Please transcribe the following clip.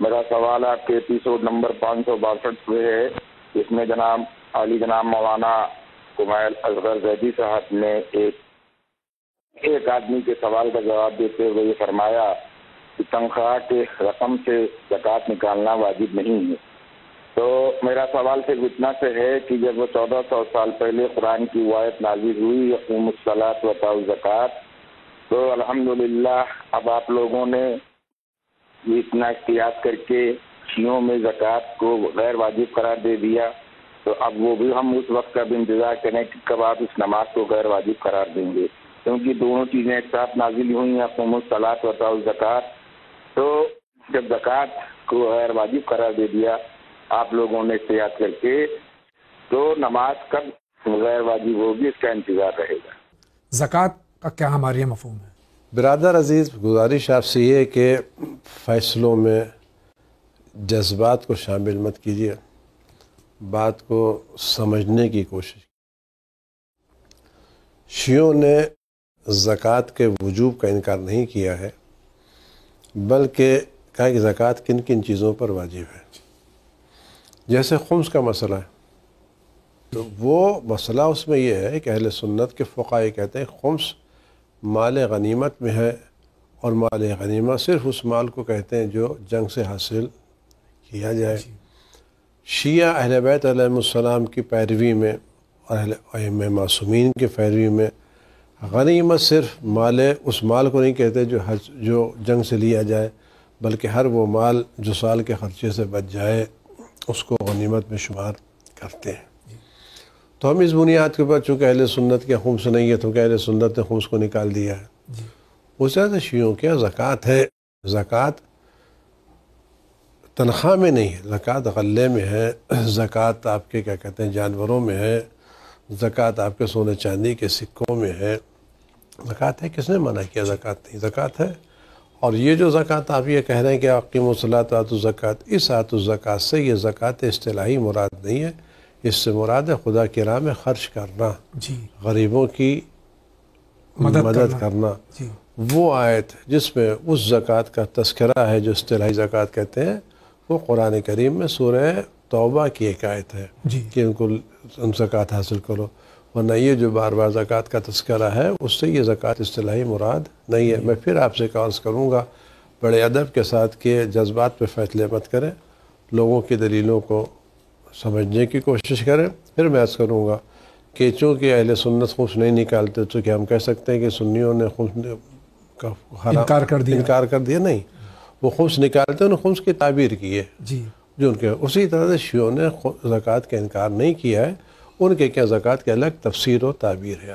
میرا سوال آپ کے ایپیسوڈ نمبر پانچ سو باسٹھ پہ ہے۔ اس میں جناب علی جناب مولانا کمائل اصغر زیدی صاحب نے ایک ایک آدمی کے سوال کا جواب دیتے ہوئے یہ فرمایا کہ تنخواہ کے رقم سے زکوٰۃ نکالنا واجب نہیں ہے۔ تو میرا سوال صرف اتنا سے ہے کہ جب وہ چودہ سو سال پہلے قرآن کی وایت نازل ہوئی یقوم الصلاط و زکوٰۃ تو الحمدللہ اب آپ لوگوں نے یہ اتنا احتیاط کر کے شیوں میں زکوٰۃ کو غیر واجب قرار دے دیا، تو اب وہ بھی ہم اس وقت کا بھی انتظار کریں کہ کب آپ اس نماز کو غیر واجب قرار دیں گے۔ کیونکہ دونوں چیزیں ایک ساتھ نازل ہوئی ہیں قوم الصلاط و زکوٰۃ تو جب زکوٰۃ کو غیر واجب قرار دے دیا، آپ لوگوں نے احتیاط کر کے تو نماز کب غیر واجب ہوگی، اس کا انتظار رہے گا۔ زکوٰۃ کا کیا ہماری مفہوم ہے؟ برادر عزیز، گزارش آپ سے یہ کہ فیصلوں میں جذبات کو شامل مت کیجیے، بات کو سمجھنے کی کوشش شیعوں نے زکوٰۃ کے وجوب کا انکار نہیں کیا ہے، بلکہ کہا کہ زکوٰۃ کن کن چیزوں پر واجب ہے۔ جیسے خمس کا مسئلہ ہے، تو وہ مسئلہ اس میں یہ ہے کہ اہل سنت کے فقائے کہتے ہیں خمس مال غنیمت میں ہے اور مال غنیمت صرف اس مال کو کہتے ہیں جو جنگ سے حاصل کیا جائے جی۔ شیعہ اہل بیت علیہ السلام کی پیروی میں اور اہل معصومین کی پیروی میں غنیمت صرف مال اس مال کو نہیں کہتے جو حج جو جنگ سے لیا جائے بلکہ ہر وہ مال جو سال کے خرچے سے بچ جائے اس کو غنیمت میں شمار کرتے ہیں تو ہم اس بنیاد کے اوپر چونکہ اہل سنت کے خمس نہیں ہے تو کہ اہل سنت نے خمس کو نکال دیا ہے۔ جی۔ اس طرح سے شیعوں کیا زکوٰۃ ہے۔ زکوٰۃ تنخواہ میں نہیں ہے زکوٰۃ غلے میں ہے۔ زکوٰۃ آپ کے کیا کہتے ہیں جانوروں میں ہے۔ زکوٰۃ آپ کے سونے چاندی کے سکوں میں ہے۔ زکوٰۃ ہے کس نے منع کیا؟ زکوٰۃ نہیں۔ زکوٰۃ ہے۔ اور یہ جو زکوٰۃ آپ یہ کہہ رہے ہیں کہ عقیم و صلاحت آت الزکوٰۃ اس آت الزکوٰۃ سے یہ زکوٰۃ اصطلاحی مراد نہیں ہے۔ اس سے مراد ہے خدا کی راہ میں خرچ کرنا جی۔ غریبوں کی مدد, مدد کرنا, کرنا۔ جی۔ وہ آیت جس میں اس زکوٰۃ کا تذکرہ ہے جو اصطلاحی زکوٰۃ کہتے ہیں وہ قرآن کریم میں سورہ توبہ کی ایک آیت ہے جی۔ کہ ان کو ان زکوٰۃ حاصل کرو۔ ورنہ یہ جو بار بار زکوٰۃ کا تذکرہ ہے اس سے یہ زکوٰۃ اصطلاحی مراد نہیں ہے۔ میں پھر آپ سے کارز کروں گا بڑے ادب کے ساتھ کہ جذبات پہ فیصلے مت کریں۔ لوگوں کی دلیلوں کو سمجھنے کی کوشش کریں۔ پھر میں عرض کروں گا کہ چونکہ اہل سنت خوش نہیں نکالتے تو کیا ہم کہہ سکتے ہیں کہ سنیوں نے خوش انکار کر دیا۔ انکار کر دیا نہیں۔ وہ خوش نکالتے انہوں نے خمس کی تعبیر کی ہے۔ جی۔ جو ان کے اسی طرح سے شیعوں نے زکوٰۃ کا انکار نہیں کیا ہے ان کے کیا زکوٰۃ کے الگ تفسیر و تعبیر ہے۔